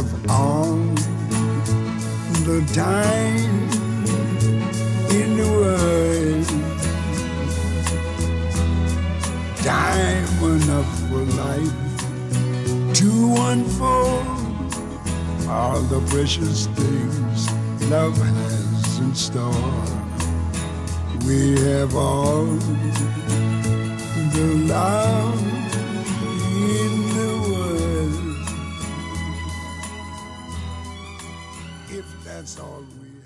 have all the time in the world. Time enough for life to unfold all the precious things love has in store. We have all the love if that's all we